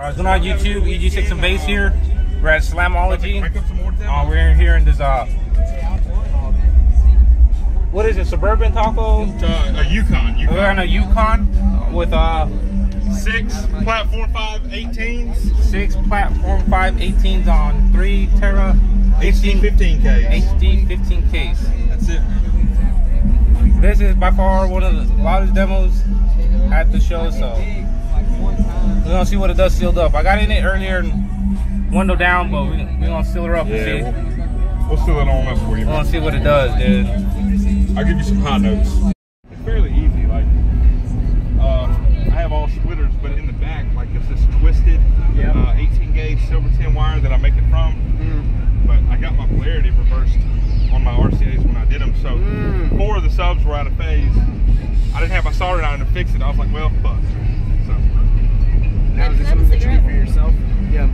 Uh, it's going on YouTube, EG6 and Bass here. We're at Slamology. Uh, we're here in this, uh, what is it, Suburban Tahoe? Uh, a Yukon. Yukon. We're on a Yukon with uh, Six platform 5 18s. six platform 5 18s on 3 Taramps HD 15K. HD 15 case. That's it. This is by far one of the loudest demos at the show, so we're gonna see what it does sealed up. I got in it earlier and window down, but we, we're gonna seal her up Yeah, and see. we'll, we'll seal it on us for you. We're gonna see what it does, dude. I'll give you some high notes. It's fairly easy. Like, uh, I have all splitters, but in the back, like it's this twisted Yeah. uh, 18 gauge silver tin wire that I make it from. But I got my polarity reversed on my RCA's when I did them. So four of the subs were out of phase. I didn't have my soldering iron to fix it. I was like, well, fuck. So Now, is this something that you do for yourself? Yeah.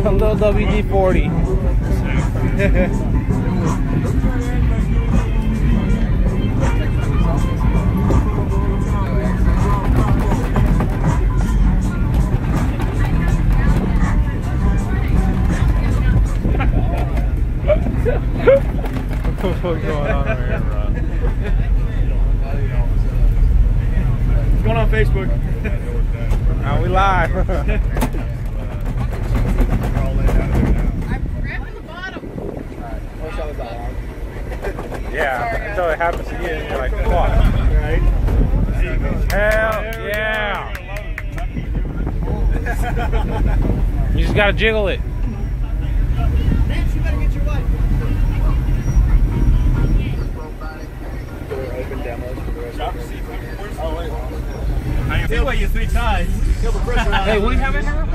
Little, little WD 40. What's going on here, bro? What's going on Facebook? Now we live. yeah, until it happens again, you're like, fuck. Right? Hell yeah. You just gotta jiggle it. Open demos for the rest of Feel you three times. Kill the pressure out. Hey, what do you have in there?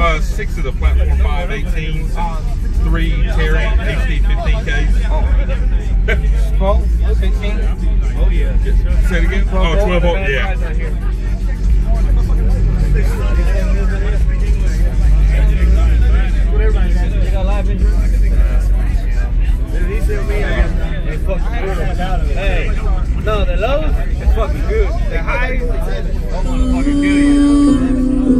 uh, six of the platform 5 18s, three Taramps HD 15Ks. Twelve, sixteen. Oh, yeah. Say it again? Oh, 12 volt, oh, yeah. They got live insurance. He said me, they fucking good. Hey, no, the lows is fucking good. The highs, I'm fucking kill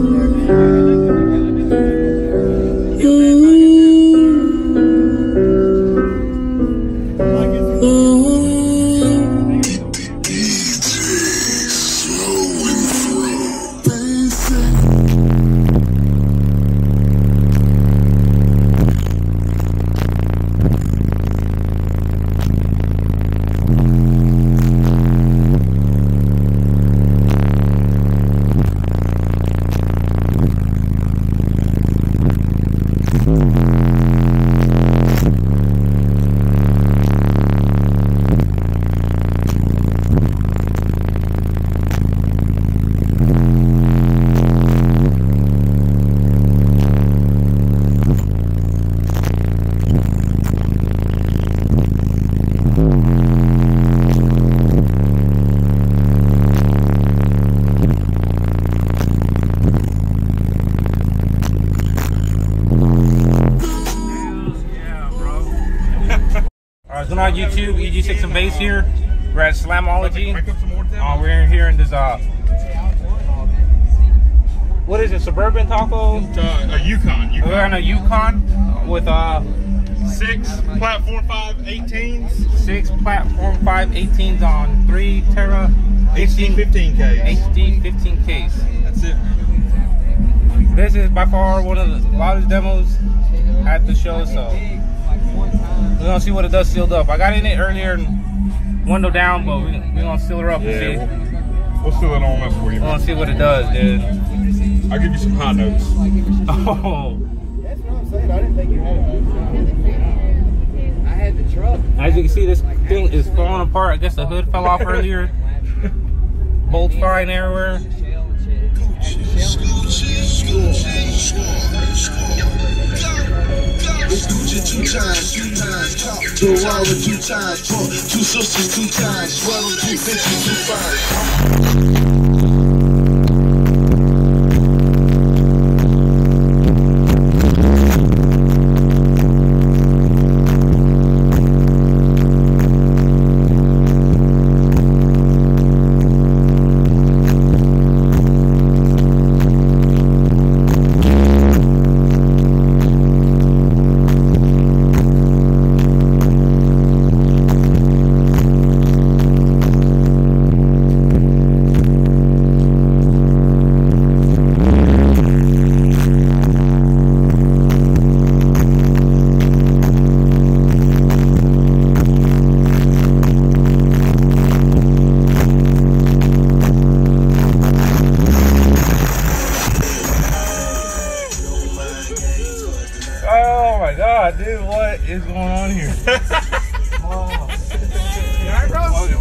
and Bass here. We're at Slamology. Pick up some more Uh, we're in here in this uh, what is it? Suburban Tahoe. Uh, a Yukon. Yukon. We're on a Yukon with uh Six platform five 18s, six platform five 18s on three Taramps HD 15 15K. HD 15 case. That's it. This is by far one of the loudest demos at the show, so we're gonna see what it does sealed up. I got in it earlier and window down, but we, we're gonna seal her up and see. Yeah, we'll, we'll seal it on up for you. We're gonna see what it does, dude. I'll give you some hot notes. Oh, That's what I'm saying. I didn't think you had it. I had the truck. as you can see, this thing is falling apart. I guess the hood fell off earlier. Bolts flying everywhere. Gucci two times, two times, talk to a wall two times, talk two sisters two times, on two bitches two fine.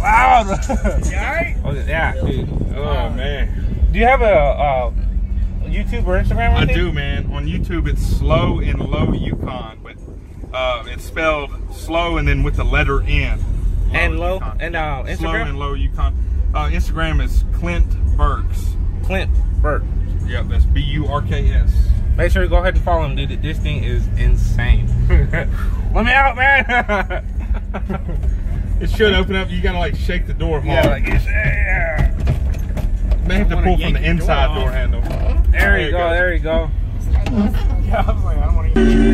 Wow. oh, yeah, dude. Oh man, Do you have a uh, YouTube or Instagram? Or I do, man. On YouTube, it's slow and low Yukon, but uh, it's spelled slow and then with the letter N. And low Yukon. and uh, slow Instagram. and low Yukon. Uh, Instagram is Clint Burks. Clint Burke. Yep, that's B U R K S. Make sure you go ahead and follow him, dude. This thing is insane. Let me out, man. It should open up. You gotta like shake the door hard. yeah, like it's, yeah. May have to pull from the your door inside door handle. There you go. There you go. Yeah, I was like, I don't want to.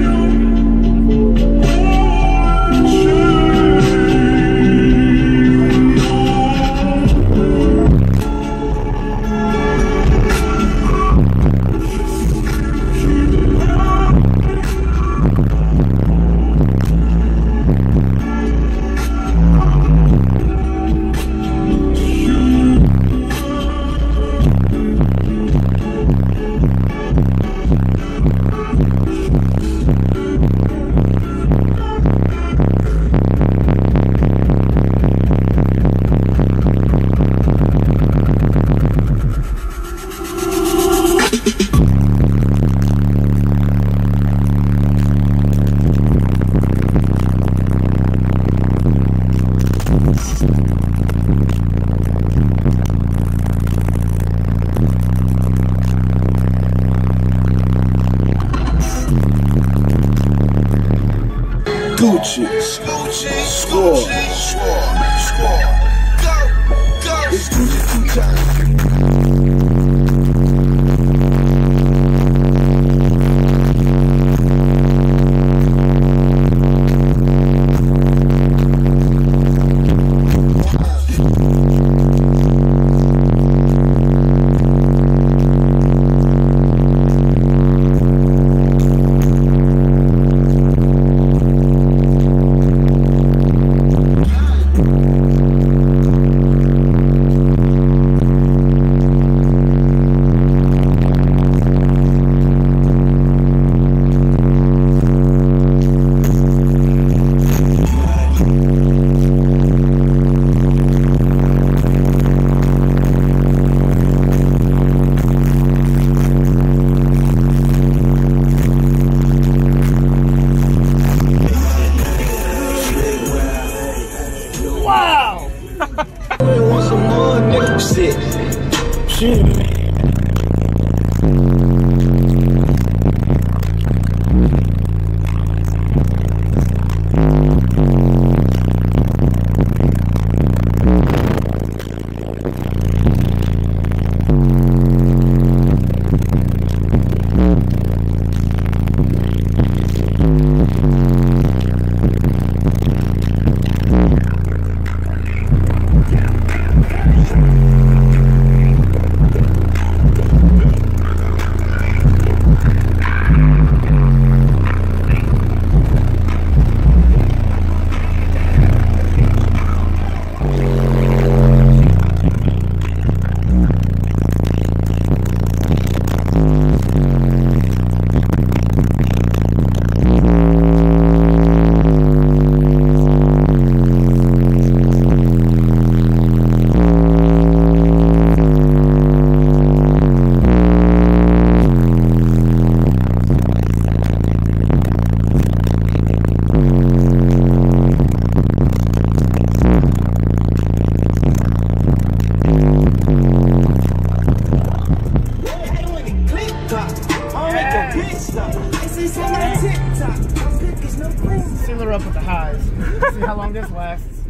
see how long this lasts.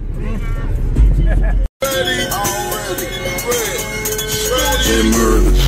Ready, already, ready.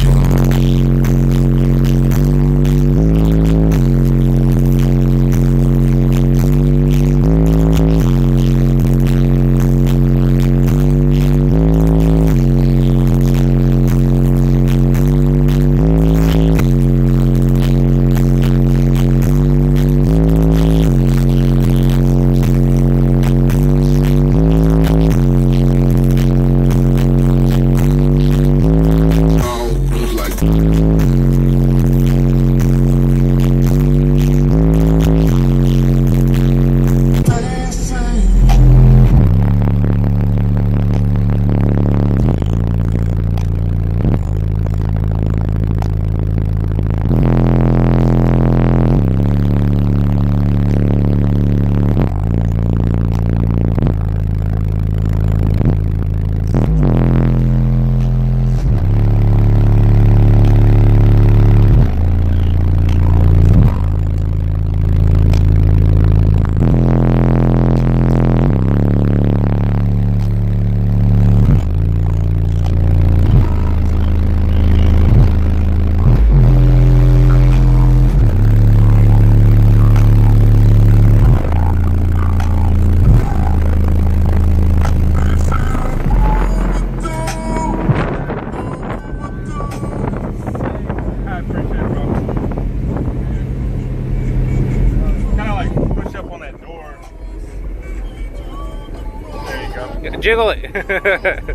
Jiggle it.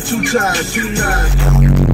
two times, two nines.